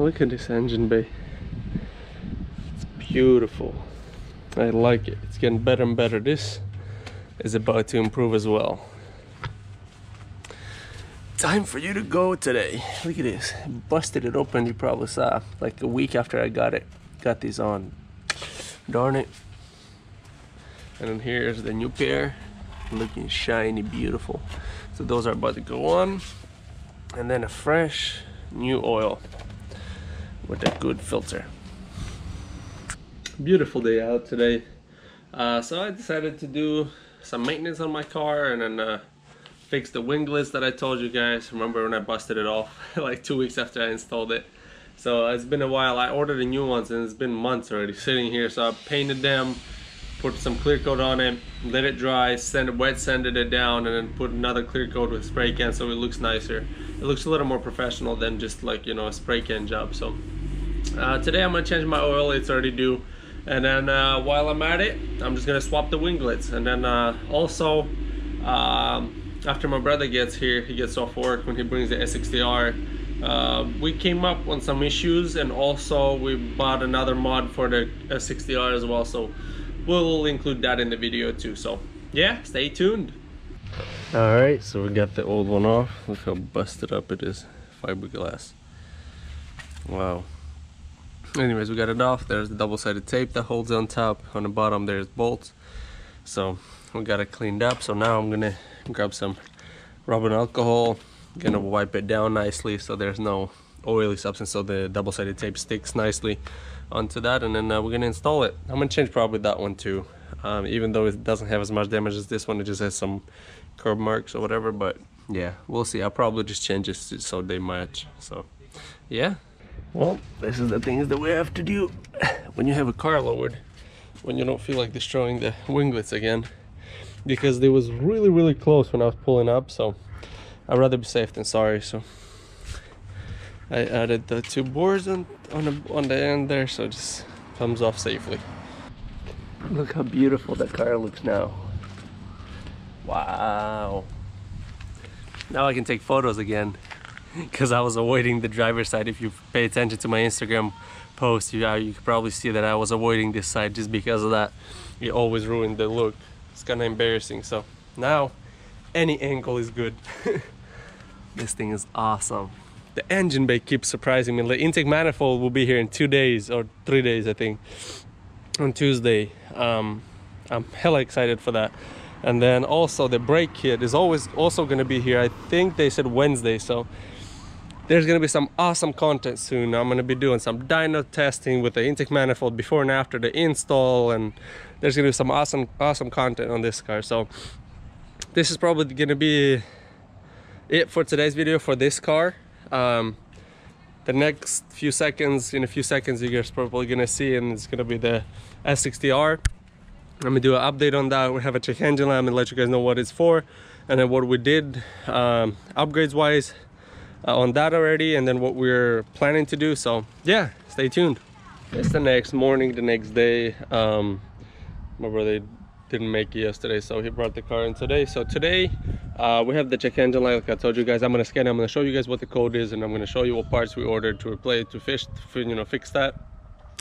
Look at this engine bay. It's beautiful. I like it. It's getting better and better. This is about to improve as well. Time for you to go today. Look at this. Busted it open, you probably saw. Like a week after I got it. Got these on. Darn it. And then here's the new pair. Looking shiny, beautiful. So those are about to go on. And then a fresh new oil with a good filter. Beautiful day out today. Uh, so I decided to do some maintenance on my car and then uh, fix the winglets that I told you guys. Remember when I busted it off like two weeks after I installed it. So it's been a while. I ordered the new ones and it's been months already sitting here. So I painted them, put some clear coat on it, let it dry, send it wet, sanded it down, and then put another clear coat with spray can so it looks nicer. It looks a little more professional than just like, you know, a spray can job. So uh, today I'm gonna change my oil, it's already due. And then uh, while I'm at it, I'm just gonna swap the winglets. And then uh, also, um, after my brother gets here, he gets off work when he brings the S60R, uh, we came up on some issues and also we bought another mod for the S60R as well. So we'll include that in the video too. So yeah, stay tuned. All right, so we got the old one off. Look how busted up it is, fiberglass. Wow. Anyways, we got it off. There's the double-sided tape that holds on top. On the bottom, there's bolts. So we got it cleaned up. So now I'm gonna grab some rubbing alcohol, gonna wipe it down nicely so there's no oily substance so the double-sided tape sticks nicely onto that and then uh, we're gonna install it i'm gonna change probably that one too um, even though it doesn't have as much damage as this one it just has some curb marks or whatever but yeah we'll see i'll probably just change it so they match so yeah well this is the things that we have to do when you have a car lowered when you don't feel like destroying the winglets again because they was really really close when i was pulling up so i'd rather be safe than sorry so I added the two boards on on the, on the end there so it just comes off safely. Look how beautiful that car looks now. Wow. Now I can take photos again because I was avoiding the driver's side. If you pay attention to my Instagram post, you, uh, you could probably see that I was avoiding this side just because of that. It always ruined the look. It's kind of embarrassing. So now any angle is good. this thing is awesome the engine bay keeps surprising me. The intake manifold will be here in two days or three days, I think, on Tuesday. Um, I'm hella excited for that. And then also the brake kit is always also going to be here. I think they said Wednesday, so there's going to be some awesome content soon. I'm going to be doing some dyno testing with the intake manifold before and after the install, and there's going to be some awesome awesome content on this car. So this is probably going to be it for today's video for this car. Um, the next few seconds in a few seconds you guys probably gonna see and it's gonna be the S60R I'm gonna do an update on that. We have a check engine light. And let you guys know what it's for and then what we did um, upgrades wise uh, on that already and then what we're planning to do. So yeah stay tuned. It's the next morning the next day. Um, my brother didn't make it yesterday so he brought the car in today. So today uh, we have the check engine light. Like I told you guys I'm gonna scan I'm gonna show you guys what the code is and I'm gonna show you what parts we ordered to replace to fish to, you know fix that.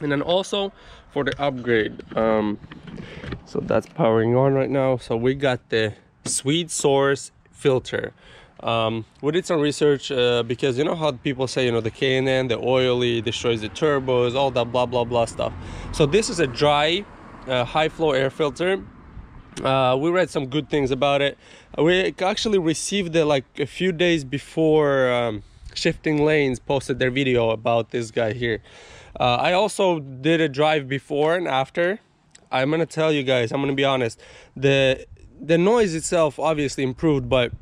And then also for the upgrade um, so that's powering on right now. So we got the Swedesource filter um, we did some research uh, because you know how people say you know the K&N the oily destroys the turbos all that blah blah blah stuff. So this is a dry uh, high flow air filter. Uh, we read some good things about it. We actually received it like a few days before um, shifting lanes posted their video about this guy here. Uh, i also did a drive before and after. I'm gonna tell you guys i'm gonna be honest. The the noise itself obviously improved but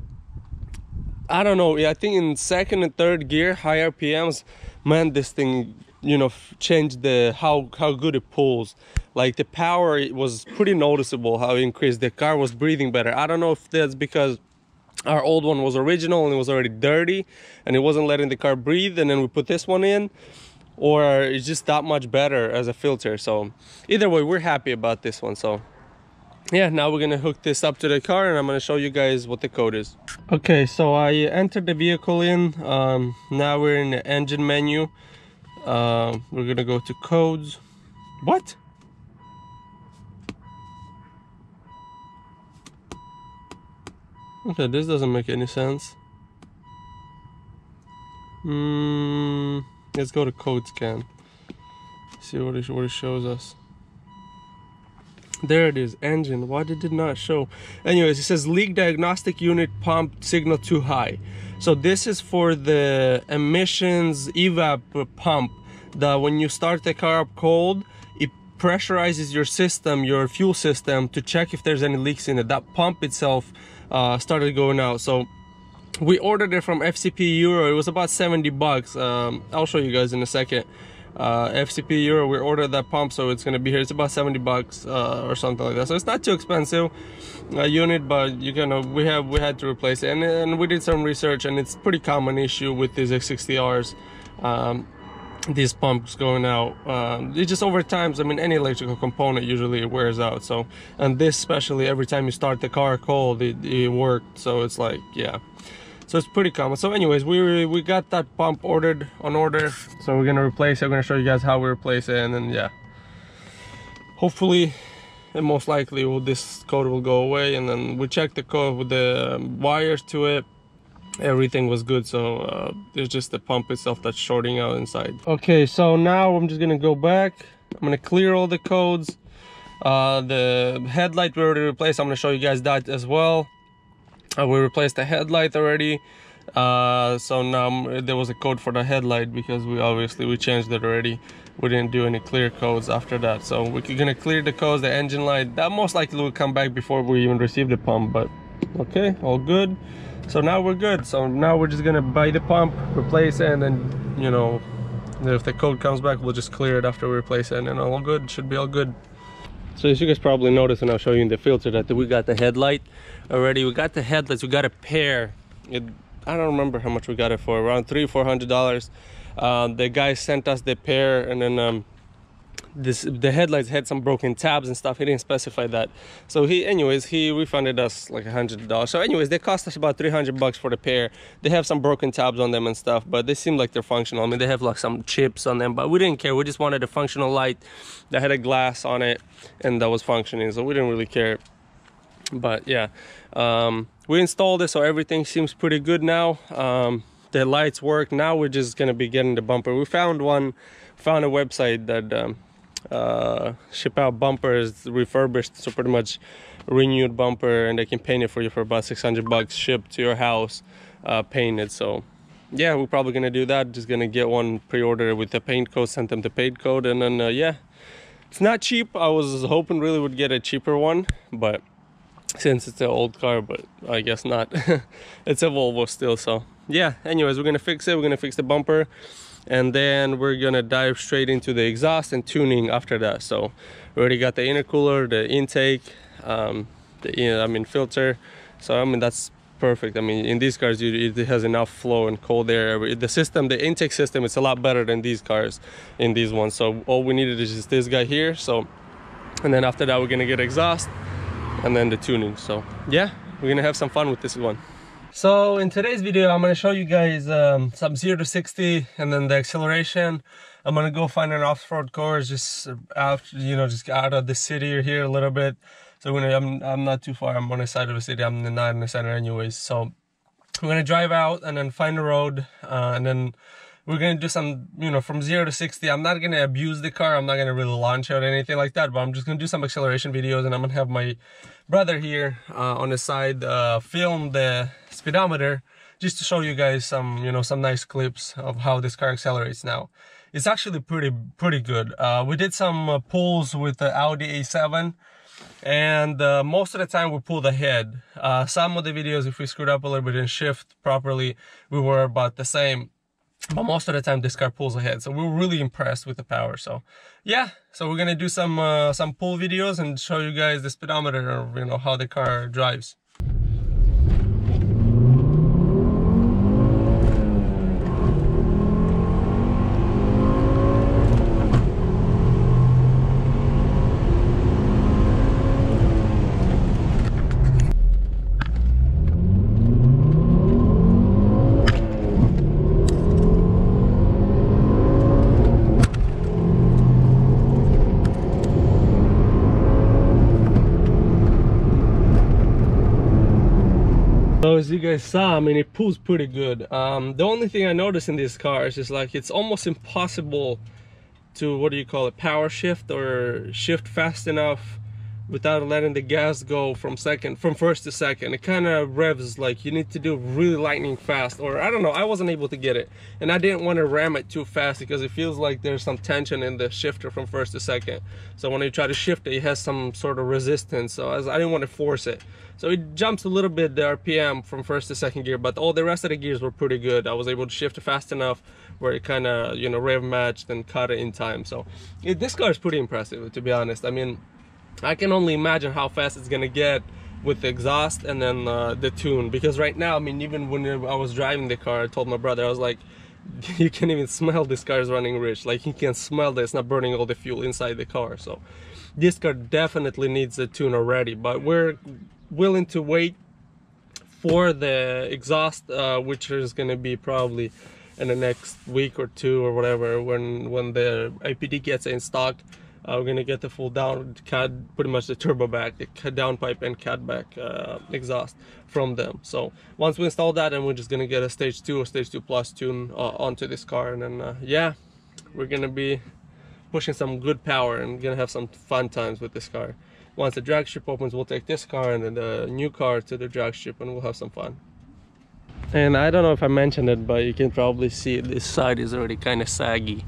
i don't know i think in second and third gear high rpms man this thing you know changed the how how good it pulls. Like the power was pretty noticeable how it increased. The car was breathing better. I don't know if that's because our old one was original and it was already dirty and it wasn't letting the car breathe and then we put this one in or it's just that much better as a filter. So either way we're happy about this one. So yeah now we're gonna hook this up to the car and i'm gonna show you guys what the code is okay so i entered the vehicle in um, now we're in the engine menu Uh, we're gonna go to codes. What? Okay, this doesn't make any sense. Mm, let's go to code scan. See what it, what it shows us. There it is, engine. Why did it not show? Anyways, it says leak diagnostic unit pump signal too high. So this is for the emissions evap pump that when you start the car up cold, it pressurizes your system, your fuel system to check if there's any leaks in it. That pump itself uh, started going out. So we ordered it from FCP Euro. It was about 70 bucks. Um, I'll show you guys in a second uh, FCP Euro. We ordered that pump, so it's gonna be here. It's about 70 bucks uh, or something like that. So it's not too expensive uh, unit, but you know we have we had to replace it, and, and we did some research, and it's pretty common issue with these X60Rs. Um, these pumps going out um, it just over times i mean any electrical component usually it wears out so and this especially every time you start the car cold it, it worked so it's like yeah so it's pretty common. So anyways we we got that pump ordered on order. So we're gonna replace it. I'm gonna show you guys how we replace it and then yeah. Hopefully and most likely will this code will go away and then we checked the code with the wires to it. Everything was good so uh, it's just the pump itself that's shorting out inside. Okay so now i'm just gonna go back. I'm gonna clear all the codes. Uh, the headlight we already replaced i'm gonna show you guys that as well uh, we replaced the headlight already. Uh, so now there was a code for the headlight because we obviously we changed it already. We didn't do any clear codes after that. So we're gonna clear the codes the engine light. That most likely will come back before we even receive the pump but okay all good. So now we're good. So now we're just gonna buy the pump replace it and then you know if the code comes back we'll just clear it after we replace it and all good should be all good so as you guys probably noticed and I'll show you in the filter that we got the headlight already. We got the headlights, we got a pair. It, I don't remember how much we got it for, around three, four hundred dollars. Um, the guy sent us the pair and then um, this the headlights had some broken tabs and stuff. He didn't specify that. So he anyways he refunded us like a hundred dollars. So anyways they cost us about 300 bucks for the pair. They have some broken tabs on them and stuff but they seem like they're functional. I mean they have like some chips on them but we didn't care. We just wanted a functional light that had a glass on it and that was functioning so we didn't really care. But yeah um, we installed it so everything seems pretty good now. Um, the lights work. Now we're just gonna be getting the bumper. We found one found a website that um, uh, ship out bumpers refurbished so pretty much renewed bumper and they can paint it for you for about 600 bucks shipped to your house uh, painted so yeah we're probably gonna do that. Just gonna get one pre-order with the paint code send them the paint code and then uh, yeah. It's not cheap. I was hoping really would get a cheaper one but since it's an old car but i guess not. It's a volvo still so yeah. Anyways we're gonna fix it. We're gonna fix the bumper and then we're gonna dive straight into the exhaust and tuning after that. So we already got the intercooler the intake um, the you know, i mean filter. So i mean that's perfect. I mean in these cars you, it has enough flow and cold air. The system the intake system it's a lot better than these cars in these ones. So all we needed is just this guy here. So and then after that we're gonna get exhaust and then the tuning. So yeah we're gonna have some fun with this one so in today's video, I'm gonna show you guys um, some 0 to 60 and then the acceleration. I'm gonna go find an off-road course just out, you know, just out of the city or here a little bit. So when I'm, I'm not too far, I'm on the side of the city, I'm not in the center anyways. So I'm gonna drive out and then find a road uh, and then we're gonna do some you know from 0 to 60 i'm not gonna abuse the car i'm not gonna really launch out anything like that but i'm just gonna do some acceleration videos and i'm gonna have my brother here uh, on the side uh, film the speedometer just to show you guys some you know some nice clips of how this car accelerates now. It's actually pretty pretty good. Uh, we did some uh, pulls with the audi a7 and uh, most of the time we pull ahead. uh, some of the videos if we screwed up a little bit and shift properly we were about the same but most of the time this car pulls ahead so we're really impressed with the power so. Yeah so we're gonna do some uh, some pull videos and show you guys the speedometer or you know how the car drives So as you guys saw, I mean, it pulls pretty good. Um, the only thing I noticed in these cars is like it's almost impossible to, what do you call it, power shift or shift fast enough without letting the gas go from second from first to second. It kind of revs like you need to do really lightning fast or i don't know i wasn't able to get it. And i didn't want to ram it too fast because it feels like there's some tension in the shifter from first to second. So when you try to shift it it has some sort of resistance so i didn't want to force it. So it jumps a little bit the rpm from first to second gear but all the rest of the gears were pretty good. I was able to shift fast enough where it kind of you know rev matched and cut it in time. So this car is pretty impressive to be honest. I mean I can only imagine how fast it's gonna get with the exhaust and then uh, the tune. Because right now I mean even when I was driving the car I told my brother I was like you can't even smell this car is running rich. Like you can smell that it's not burning all the fuel inside the car. So this car definitely needs a tune already. But we're willing to wait for the exhaust uh, which is going to be probably in the next week or two or whatever when when the IPD gets in stock we're gonna get the full down cad pretty much the turbo back the downpipe and cat back uh, exhaust from them. So once we install that and we're just gonna get a stage 2 or stage 2 plus tune uh, onto this car. And then uh, yeah we're gonna be pushing some good power and gonna have some fun times with this car. Once the drag strip opens we'll take this car and then the new car to the drag strip and we'll have some fun. And I don't know if I mentioned it but you can probably see this side is already kind of saggy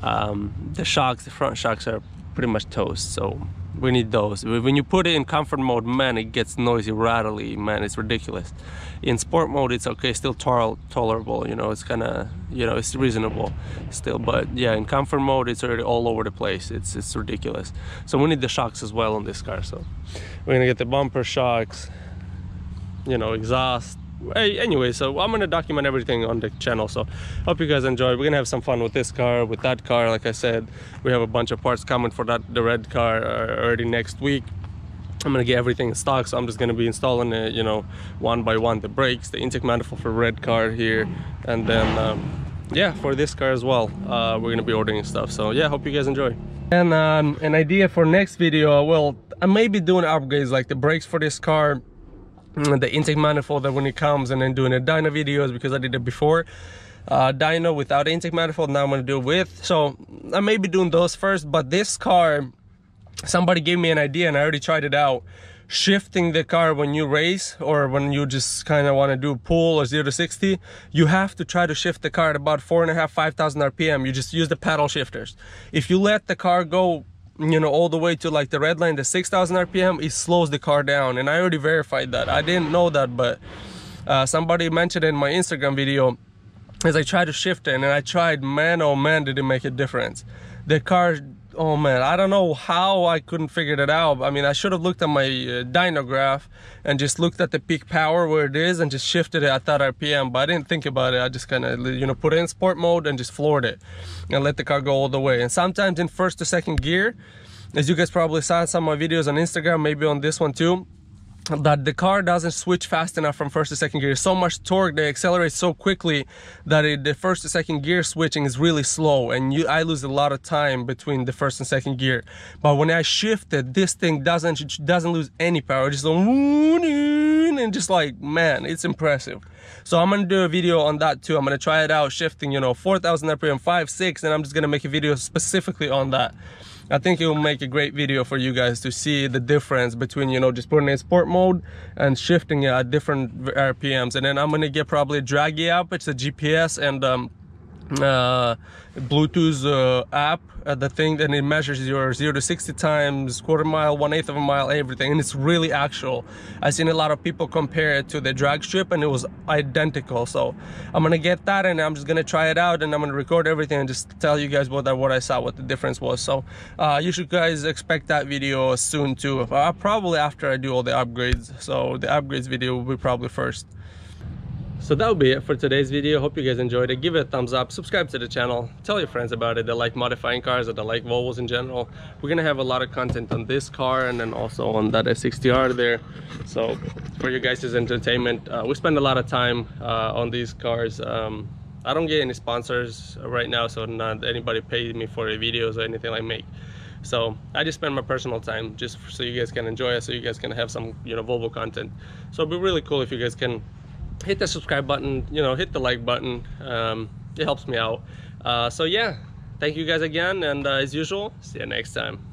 um, the shocks the front shocks are pretty much toast so we need those. When you put it in comfort mode man it gets noisy rattly man it's ridiculous. In sport mode it's okay still tolerable you know it's kind of you know it's reasonable still but yeah in comfort mode it's already all over the place it's it's ridiculous. So we need the shocks as well on this car so. We're gonna get the bumper shocks you know exhaust anyway so i'm gonna document everything on the channel so hope you guys enjoy. We're gonna have some fun with this car with that car. Like i said we have a bunch of parts coming for that the red car uh, already next week. I'm gonna get everything in stock so I'm just gonna be installing it you know one by one the brakes the intake manifold for red car here and then um, yeah for this car as well uh, we're gonna be ordering stuff. So yeah hope you guys enjoy. And um, an idea for next video well I may be doing upgrades like the brakes for this car the intake manifold that when it comes and then doing the dyno videos because I did it before. Uh, dyno without intake manifold now I'm gonna do it with. So I may be doing those first but this car somebody gave me an idea and I already tried it out. Shifting the car when you race or when you just kind of want to do pull or 0 to 60 you have to try to shift the car at about four and a half five thousand rpm you just use the paddle shifters. If you let the car go you know all the way to like the red line the 6000 rpm it slows the car down. And i already verified that. I didn't know that but uh, somebody mentioned in my instagram video as i tried to shift it and i tried man oh man did it make a difference. The car oh man i don't know how i couldn't figure it out. I mean i should have looked at my uh, dyno graph and just looked at the peak power where it is and just shifted it at that rpm but i didn't think about it. I just kind of you know put it in sport mode and just floored it and let the car go all the way. And sometimes in first to second gear as you guys probably saw in some of my videos on instagram maybe on this one too that the car doesn't switch fast enough from first to second gear. So much torque, they accelerate so quickly that it, the first to second gear switching is really slow and you, I lose a lot of time between the first and second gear. But when I shift it, this thing doesn't doesn't lose any power. Just and just like, man, it's impressive. So I'm gonna do a video on that too. I'm gonna try it out, shifting, you know, 4,000 RPM, 5, 6, and I'm just gonna make a video specifically on that. I think it will make a great video for you guys to see the difference between, you know, just putting in sport mode and shifting it at different RPMs. And then I'm gonna get probably a Dragy app, it's a GPS and um, uh, Bluetooth uh, app uh, the thing and it measures your 0 to 60 times quarter mile one eighth of a mile everything and it's really actual. I've seen a lot of people compare it to the drag strip and it was identical so I'm gonna get that and I'm just gonna try it out and I'm gonna record everything and just tell you guys what, what I saw what the difference was so uh, you should guys expect that video soon too. Uh, probably after I do all the upgrades so the upgrades video will be probably first so that'll be it for today's video. Hope you guys enjoyed it. Give it a thumbs up. Subscribe to the channel. Tell your friends about it. They like modifying cars or they like Volvos in general. We're gonna have a lot of content on this car and then also on that S60R there. So for you guys' entertainment uh, we spend a lot of time uh, on these cars. Um, I don't get any sponsors right now so not anybody pays me for the videos or anything I make. So I just spend my personal time just so you guys can enjoy it, so you guys can have some you know Volvo content. So it'd be really cool if you guys can hit the subscribe button, you know, hit the like button. Um, it helps me out. Uh, so yeah, thank you guys again, and uh, as usual, see you next time.